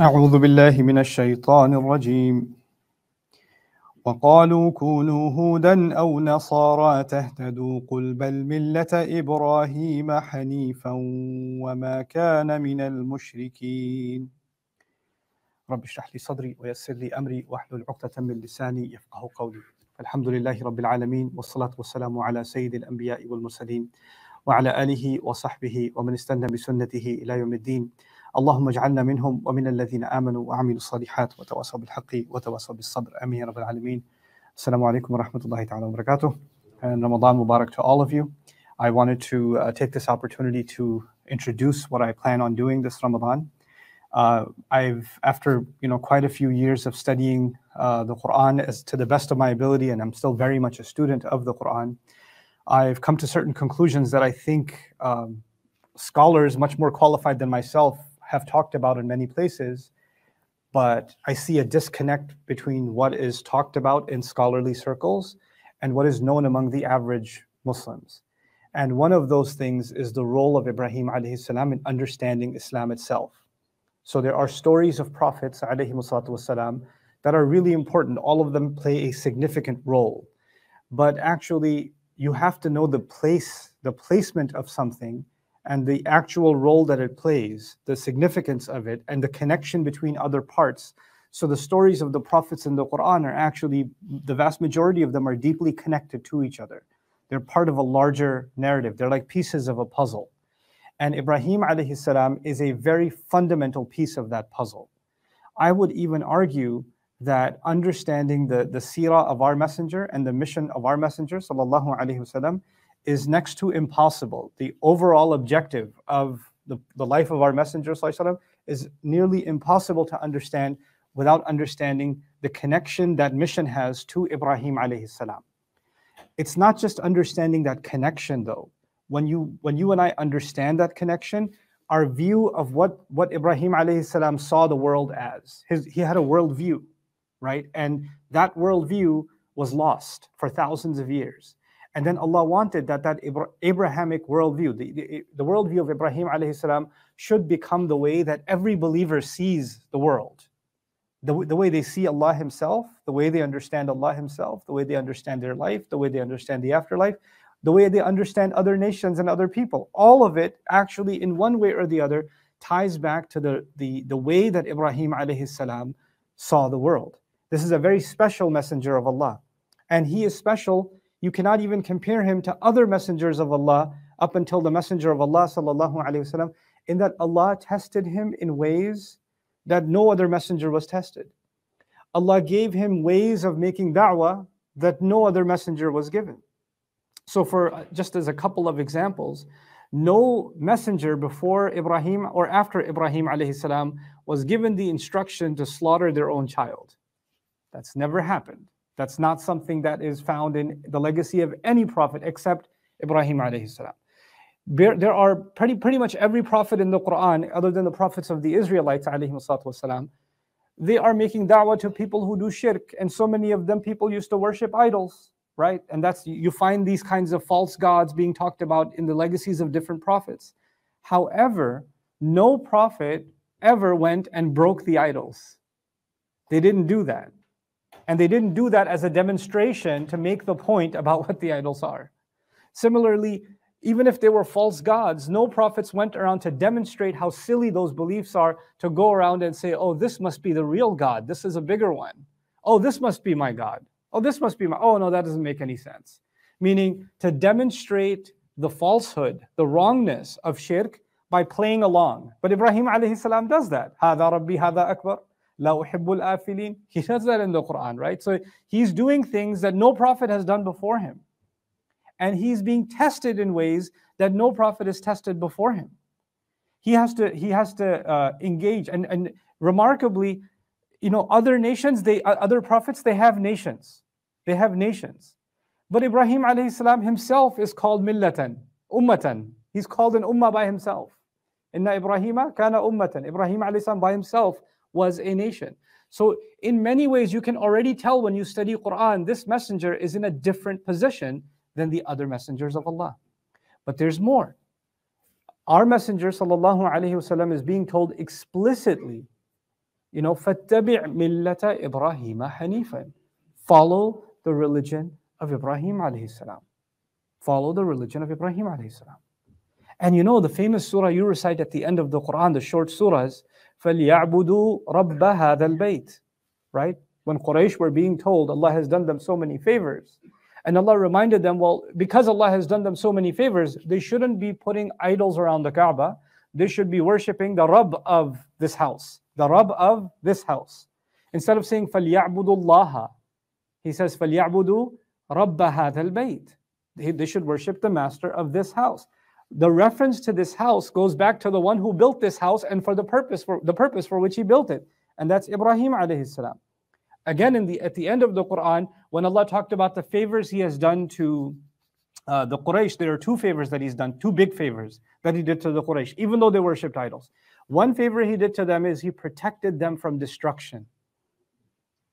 أعوذ بالله من الشيطان الرجيم. وقالوا كونوا هودا أو نصارى تهتدوا قل بل ملة إبراهيم حنيفا وما كان من المشركين. رب اشرح لي صدري ويسر لي أمري واحلل عقدة من لساني يفقه قولي. الحمد لله رب العالمين والصلاة والسلام على سيد الأنبياء والمرسلين وعلى آله وصحبه ومن استنى بسنته إلى يوم الدين. اللهم اجعلنا منهم ومن الذين آمنوا وعملوا الصالحات وتواصوا بالحق وتواصوا بالصبر آمين يا رب العالمين السلام عليكم ورحمة الله تعالى وبركاته and Ramadan Mubarak to all of you I wanted to uh, take this opportunity to introduce what I plan on doing this Ramadan uh, I've after you know quite a few years of studying uh, the Quran as to the best of my ability and I'm still very much a student of the Quran I've come to certain conclusions that I think um, scholars much more qualified than myself have talked about in many places, but I see a disconnect between what is talked about in scholarly circles and what is known among the average Muslims. And one of those things is the role of Ibrahim alayhi salam in understanding Islam itself. So there are stories of prophets alayhi that are really important. All of them play a significant role. But actually, you have to know the place, the placement of something and the actual role that it plays, the significance of it, and the connection between other parts. So the stories of the prophets in the Quran are actually, the vast majority of them are deeply connected to each other. They're part of a larger narrative. They're like pieces of a puzzle. And Ibrahim alayhi salam is a very fundamental piece of that puzzle. I would even argue that understanding the, the seerah of our messenger and the mission of our messenger, sallallahu alayhi wasallam, is next to impossible. The overall objective of the, the life of our Messenger وسلم, is nearly impossible to understand without understanding the connection that mission has to Ibrahim alayhi salam. It's not just understanding that connection though. When you when you and I understand that connection, our view of what, what Ibrahim alayhi salam saw the world as. His, he had a worldview, right? And that worldview was lost for thousands of years. And then Allah wanted that that Abrahamic worldview, the, the, the worldview of Ibrahim alayhi salam, should become the way that every believer sees the world. The, the way they see Allah Himself, the way they understand Allah Himself, the way they understand their life, the way they understand the afterlife, the way they understand other nations and other people. All of it actually, in one way or the other, ties back to the, the, the way that Ibrahim alayhi salam saw the world. This is a very special messenger of Allah. And he is special you cannot even compare him to other messengers of Allah up until the messenger of Allah sallallahu alaihi wasallam in that Allah tested him in ways that no other messenger was tested. Allah gave him ways of making da'wah that no other messenger was given. So for uh, just as a couple of examples, no messenger before Ibrahim or after Ibrahim alayhi was given the instruction to slaughter their own child. That's never happened. That's not something that is found in the legacy of any prophet except Ibrahim alayhi salam. There are pretty, pretty much every prophet in the Quran, other than the prophets of the Israelites, والسلام, they are making da'wah to people who do shirk. And so many of them, people used to worship idols, right? And that's you find these kinds of false gods being talked about in the legacies of different prophets. However, no prophet ever went and broke the idols. They didn't do that. And they didn't do that as a demonstration to make the point about what the idols are. Similarly, even if they were false gods, no prophets went around to demonstrate how silly those beliefs are to go around and say, oh, this must be the real God. This is a bigger one. Oh, this must be my God. Oh, this must be my. Oh, no, that doesn't make any sense. Meaning to demonstrate the falsehood, the wrongness of shirk by playing along. But Ibrahim alayhi salam does that. هذا ربي هذا أكبر. La uhibbul afilin. He says that in the Quran, right? So he's doing things that no prophet has done before him. And he's being tested in ways that no prophet is tested before him. He has to, he has to uh, engage. And, and remarkably, you know, other nations, they other prophets, they have nations. They have nations. But Ibrahim alayhi salam himself is called millatan, ummatan. He's called an ummah by himself. Inna Ibrahima kana ummatan. Ibrahim alayhi salam by himself was a nation. So in many ways, you can already tell when you study Quran, this messenger is in a different position than the other messengers of Allah. But there's more. Our messenger sallallahu alaihi wasallam is being told explicitly You know, فَاتَّبِعْ مِلَّةَ إِبْرَاهِيمَ حَنِيفًا Follow the religion of Ibrahim alayhi salam. Follow the religion of Ibrahim alayhi salam. And you know the famous surah you recite at the end of the Quran, the short surahs, فَلْيَعْبُدُوا رَبَّ هَذَا الْبَيْتِ Right? When Quraysh were being told Allah has done them so many favors. And Allah reminded them, well, because Allah has done them so many favors, they shouldn't be putting idols around the Kaaba. They should be worshipping the Rabb of this house, the Rabb of this house. Instead of saying, فَلْيَعْبُدُوا اللَّهَ He says, فَلْيَعْبُدُوا رَبَّ هَذَا الْبَيْتِ They should worship the master of this house the reference to this house goes back to the one who built this house and for the purpose for the purpose for which he built it. And that's ibrahim alayhi salam. Again in the at the end of the quran when allah talked about the favors he has done to uh, the quraysh there are two favors that he's done two big favors that he did to the quraysh even though they worshipped idols. One favor he did to them is he protected them from destruction.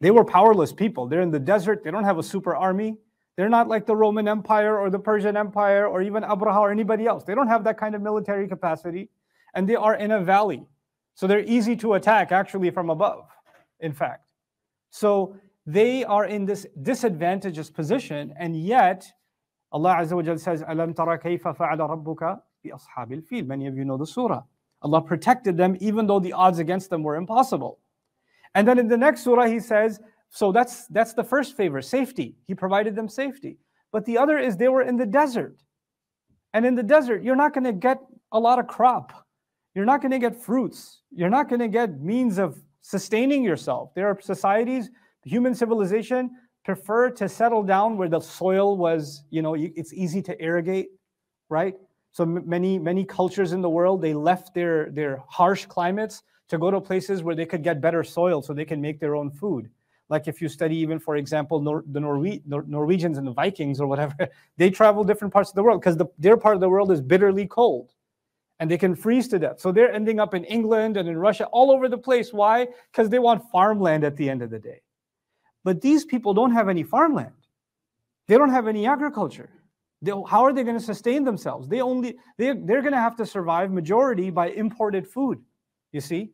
They were powerless people. They're in the desert. They don't have a super army they're not like the Roman Empire or the Persian Empire or even Abraha or anybody else. They don't have that kind of military capacity. And they are in a valley. So they're easy to attack actually from above, in fact. So they are in this disadvantageous position. And yet, Allah Azza wa says, Alam tara kayfa fa'ala rabbuka bi ashabil fil. Many of you know the surah. Allah protected them even though the odds against them were impossible. And then in the next surah, He says, so that's that's the first favor, safety. He provided them safety. But the other is they were in the desert. And in the desert, you're not going to get a lot of crop. You're not going to get fruits. You're not going to get means of sustaining yourself. There are societies, human civilization prefer to settle down where the soil was, you know, it's easy to irrigate, right? So many many cultures in the world they left their their harsh climates to go to places where they could get better soil so they can make their own food. Like if you study even, for example, Nor- the Norwe- Nor- Norwegians and the Vikings or whatever, they travel different parts of the world because the, their part of the world is bitterly cold and they can freeze to death. So they're ending up in England and in Russia, all over the place. Why? Because they want farmland at the end of the day. But these people don't have any farmland. They don't have any agriculture. They, how are they going to sustain themselves? They only they, they're going to have to survive majority by imported food. You see,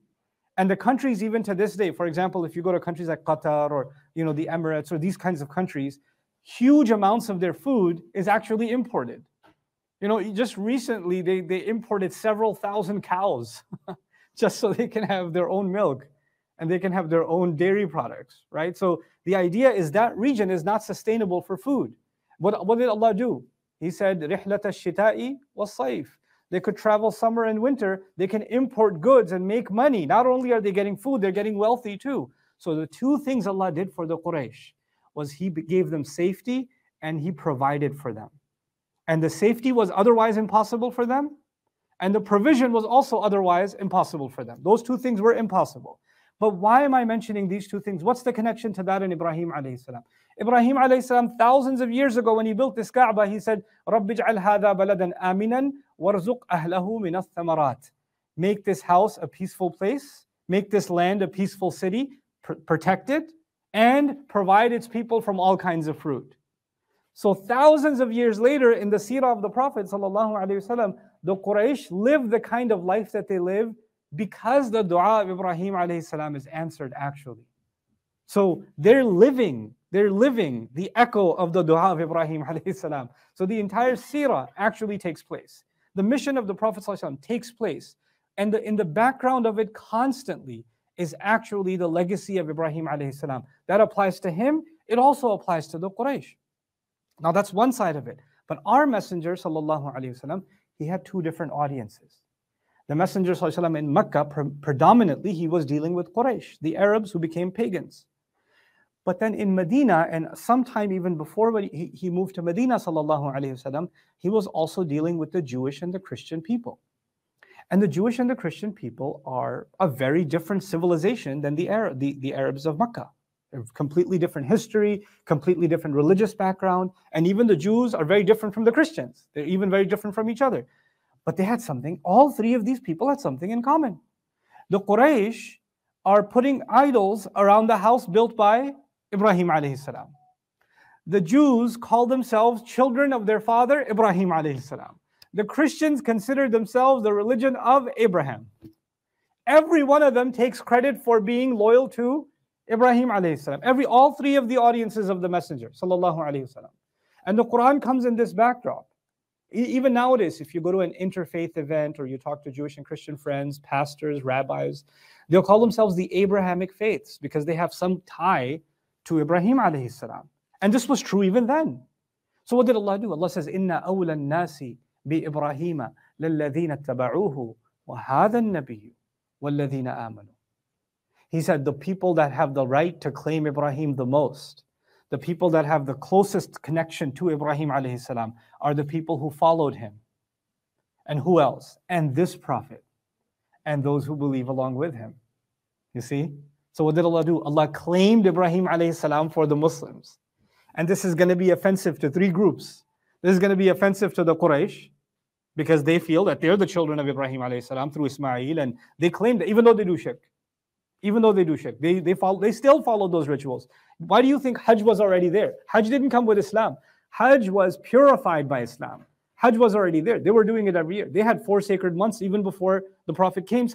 and the countries, even to this day, for example, if you go to countries like Qatar or you know the Emirates or these kinds of countries, huge amounts of their food is actually imported. You know, just recently they, they imported several thousand cows just so they can have their own milk and they can have their own dairy products, right? So the idea is that region is not sustainable for food. What, what did Allah do? He said, رِحْلَةَ الشِّتَاءِ وَالصَّيْفِ they could travel summer and winter. They can import goods and make money. Not only are they getting food, they're getting wealthy too. So the two things Allah did for the Quraysh was He gave them safety and He provided for them. And the safety was otherwise impossible for them, and the provision was also otherwise impossible for them. Those two things were impossible. But why am I mentioning these two things? What's the connection to that in Ibrahim alayhi salam? Ibrahim alayhi salam, thousands of years ago when he built this Kaaba, he said, رَبِّ اجْعَلْ هَذَا بَلَدًا آمِنًا وَارْزُقْ أَهْلَهُ مِنَ الثَّمَرَاتِ Make this house a peaceful place, make this land a peaceful city, pr- protect it, and provide its people from all kinds of fruit. So thousands of years later, in the seerah of the Prophet وسلم, the Quraysh lived the kind of life that they live because the dua of Ibrahim alayhi is answered actually. So they're living, they're living the echo of the dua of Ibrahim alayhi So the entire seerah actually takes place. The mission of the Prophet ﷺ takes place. And the, in the background of it constantly is actually the legacy of Ibrahim alayhi That applies to him. It also applies to the Quraysh. Now that's one side of it. But our messenger, sallallahu he had two different audiences. The Messenger ﷺ in Mecca, pre- predominantly, he was dealing with Quraysh, the Arabs who became pagans. But then in Medina, and sometime even before when he, he moved to Medina, sallallahu alaihi he was also dealing with the Jewish and the Christian people. And the Jewish and the Christian people are a very different civilization than the, Arab, the, the Arabs of Mecca. They're completely different history, completely different religious background, and even the Jews are very different from the Christians. They're even very different from each other. But they had something, all three of these people had something in common. The Quraysh are putting idols around the house built by Ibrahim alayhi salam. The Jews call themselves children of their father Ibrahim alayhi salam. The Christians consider themselves the religion of Abraham. every one of them takes credit for being loyal to Ibrahim alayhi salam. Every, all three of the audiences of the Messenger sallallahu alayhi wasallam. And the Quran comes in this backdrop. Even nowadays, if you go to an interfaith event or you talk to Jewish and Christian friends, pastors, rabbis, they'll call themselves the Abrahamic faiths because they have some tie to Ibrahim alayhi salam. And this was true even then. So what did Allah do? Allah says, Inna awla nasi bi Ibrahima lalladhina taba'uhu wa hadha nabiyyu amanu. He said, the people that have the right to claim Ibrahim the most the people that have the closest connection to Ibrahim alayhi salam are the people who followed him. And who else? And this prophet. And those who believe along with him. You see? So what did Allah do? Allah claimed Ibrahim alayhi salam for the Muslims. And this is going to be offensive to three groups. This is going to be offensive to the Quraysh because they feel that they're the children of Ibrahim alayhi salam through Ismail and they claim that even though they do shirk even though they do shirk. They, they, follow, they still follow those rituals. Why do you think Hajj was already there? Hajj didn't come with Islam. Hajj was purified by Islam. Hajj was already there. They were doing it every year. They had four sacred months even before the Prophet came.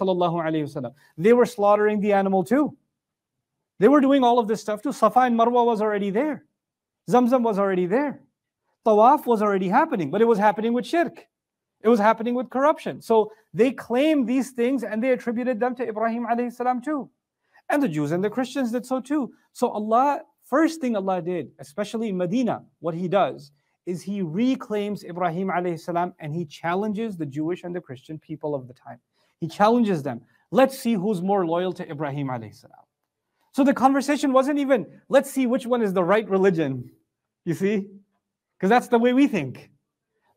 They were slaughtering the animal too. They were doing all of this stuff too. Safa and Marwa was already there. Zamzam was already there. Tawaf was already happening, but it was happening with shirk. It was happening with corruption. So they claimed these things and they attributed them to Ibrahim alayhi salam too. And the Jews and the Christians did so too. So Allah, first thing Allah did, especially in Medina, what He does is He reclaims Ibrahim alayhi salam and He challenges the Jewish and the Christian people of the time. He challenges them. Let's see who's more loyal to Ibrahim alayhi salam. So the conversation wasn't even, let's see which one is the right religion. You see? Because that's the way we think.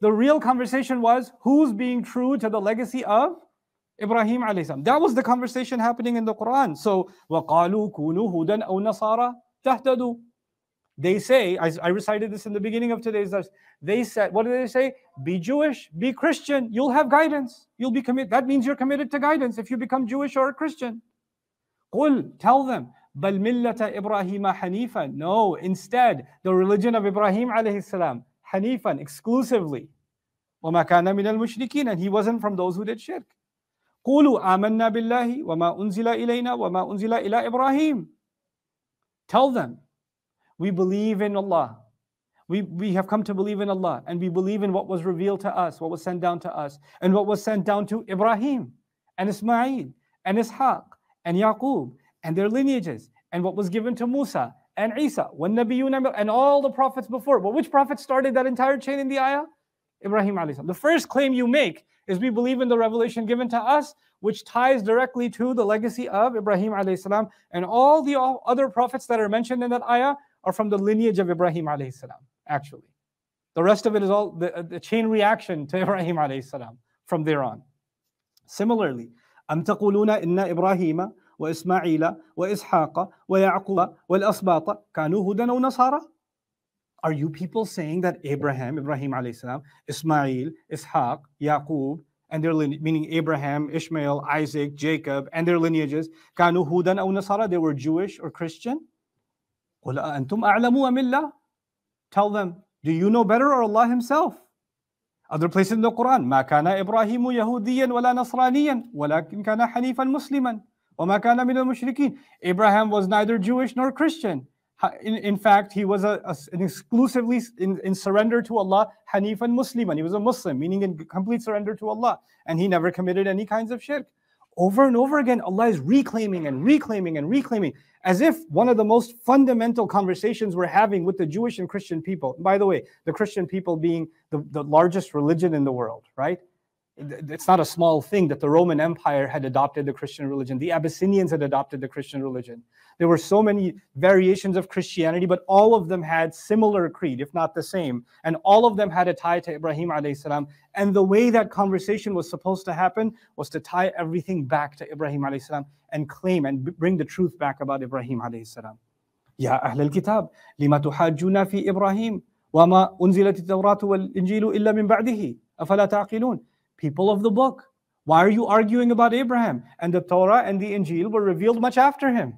The real conversation was who's being true to the legacy of Ibrahim alayhi That was the conversation happening in the Quran. So, وَقَالُوا كُونُوا هُدًا أَوْ نَصَارَى تَهْتَدُوا They say, I, I recited this in the beginning of today's verse. They said, what do they say? Be Jewish, be Christian, you'll have guidance. You'll be committed. That means you're committed to guidance if you become Jewish or a Christian. قُل Tell them, بَلْ مِلَّةَ إِبْرَاهِيمَ حَنِيفًا No, instead, the religion of Ibrahim alayhi salam, Hanifan, exclusively. وَمَا كَانَ مِنَ الْمُشْرِكِينَ And he wasn't from those who did shirk. قولوا آمنا بالله وما أنزل إلينا وما أنزل إلى إبراهيم. Tell them, we believe in Allah. We, we have come to believe in Allah and we believe in what was revealed to us, what was sent down to us, and what was sent down to Ibrahim and Ismail and Ishaq and Yaqub and their lineages and what was given to Musa and Isa and all the prophets before. But which prophet started that entire chain in the ayah? Ibrahim alayhi The first claim you make is we believe in the revelation given to us, which ties directly to the legacy of Ibrahim alayhi salam. And all the all other prophets that are mentioned in that ayah are from the lineage of Ibrahim alayhi salam, actually. The rest of it is all the, the chain reaction to Ibrahim alayhi salam from there on. Similarly, أم تقولون إن إبراهيم وإسماعيل وإسحاق ويعقوب والأسباط كانوا هدى أو نصارى are you people saying that Abraham, Ibrahim alayhi salam, Ismail, Ishaq, Yaqub, and their lineage, meaning Abraham, Ishmael, Isaac, Jacob, and their lineages, كانوا هودا أو نصارى, they were Jewish or Christian? قل أنتم أعلموا أم الله? Tell them, do you know better or Allah Himself? Other places in the Quran, ما كان إبراهيم يهوديا ولا نصرانيا ولكن كان حنيفا مسلما Abraham was neither Jewish nor Christian. In, in fact, he was a, a, an exclusively in, in surrender to Allah, Hanif and Muslim, and he was a Muslim, meaning in complete surrender to Allah. And he never committed any kinds of shirk. Over and over again, Allah is reclaiming and reclaiming and reclaiming, as if one of the most fundamental conversations we're having with the Jewish and Christian people. By the way, the Christian people being the, the largest religion in the world, right? it's not a small thing that the Roman Empire had adopted the Christian religion. The Abyssinians had adopted the Christian religion. There were so many variations of Christianity, but all of them had similar creed, if not the same. And all of them had a tie to Ibrahim alayhi salam. And the way that conversation was supposed to happen was to tie everything back to Ibrahim alayhi salam and claim and bring the truth back about Ibrahim alayhi salam. Ya Ahl al-Kitab, lima tuhajjuna fi Ibrahim, wa ma unzilat al-Tawrat wal-Injilu illa min ba'dihi, afala ta'qilun people of the book. Why are you arguing about Abraham? And the Torah and the Injil were revealed much after him.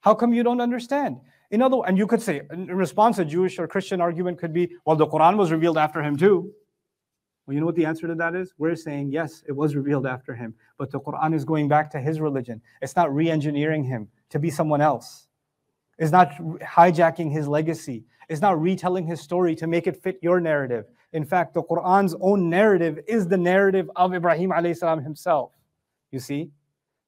How come you don't understand? In other and you could say, in response, a Jewish or Christian argument could be, well, the Quran was revealed after him too. Well, you know what the answer to that is? We're saying, yes, it was revealed after him, but the Quran is going back to his religion. It's not re engineering him to be someone else, it's not hijacking his legacy, it's not retelling his story to make it fit your narrative. In fact, the Quran's own narrative is the narrative of Ibrahim salam himself. You see?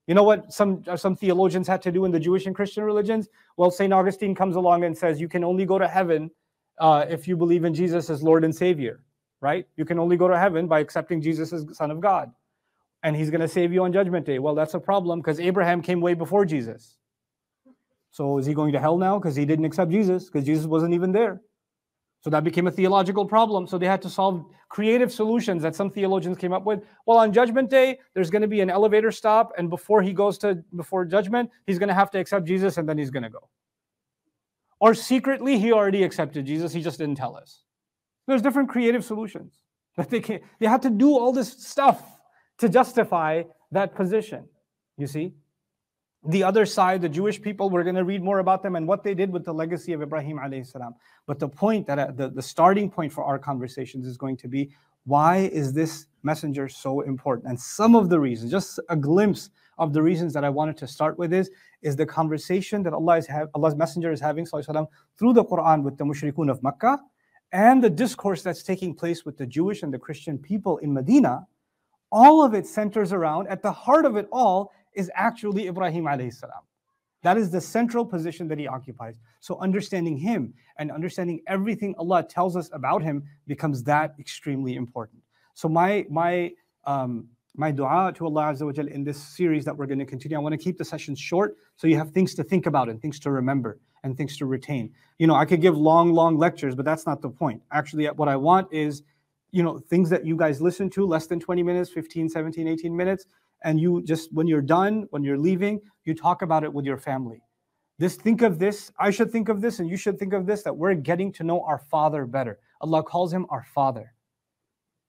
You know what some, some theologians had to do in the Jewish and Christian religions? Well, St. Augustine comes along and says you can only go to heaven uh, if you believe in Jesus as Lord and Savior right? You can only go to heaven by accepting Jesus as Son of God. And he's going to save you on Judgment Day. Well, that's a problem because Abraham came way before Jesus. So is he going to hell now because he didn't accept Jesus because Jesus wasn't even there? So that became a theological problem. So they had to solve creative solutions that some theologians came up with. Well, on Judgment Day, there's going to be an elevator stop, and before he goes to before judgment, he's going to have to accept Jesus, and then he's going to go. Or secretly, he already accepted Jesus. He just didn't tell us. There's different creative solutions. that they can they had to do all this stuff to justify that position. You see? The other side, the Jewish people, we're going to read more about them and what they did with the legacy of Ibrahim alayhi salam. But the point that uh, the, the starting point for our conversations is going to be why is this messenger so important? And some of the reasons, just a glimpse of the reasons that I wanted to start with is, is the conversation that Allah is have, Allah's messenger is having وسلم, through the Quran with the mushrikun of Makkah and the discourse that's taking place with the Jewish and the Christian people in Medina, all of it centers around, at the heart of it all, is actually Ibrahim alayhi salam. That is the central position that he occupies. So understanding him and understanding everything Allah tells us about him becomes that extremely important. So my my um, my dua to Allah Azza wa Jal in this series that we're going to continue. I want to keep the sessions short so you have things to think about and things to remember and things to retain. You know, I could give long, long lectures, but that's not the point. Actually, what I want is, you know, things that you guys listen to, less than 20 minutes, 15, 17, 18 minutes, and you just, when you're done, when you're leaving, you talk about it with your family. This, think of this, I should think of this, and you should think of this, that we're getting to know our Father better. Allah calls him our Father.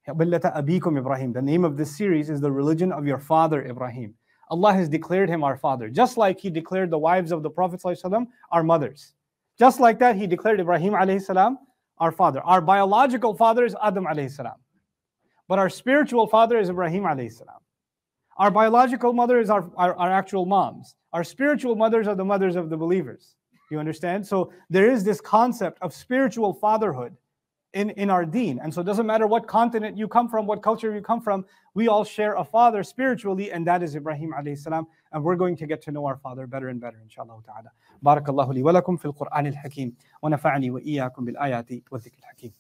The name of this series is the religion of your father Ibrahim. Allah has declared him our father, just like He declared the wives of the Prophet ﷺ our mothers. Just like that, He declared Ibrahim salam our father. Our biological father is Adam salam, but our spiritual father is Ibrahim salam. Our biological mother is our, our, our actual moms. Our spiritual mothers are the mothers of the believers. You understand? So there is this concept of spiritual fatherhood in, in our deen. And so it doesn't matter what continent you come from, what culture you come from, we all share a father spiritually, and that is Ibrahim alayhi salam. And we're going to get to know our father better and better, inshallah ta'ala. بارك الله لي ولكم في القرآن الحكيم ونفعني وإياكم بالآيات والذكر الحكيم.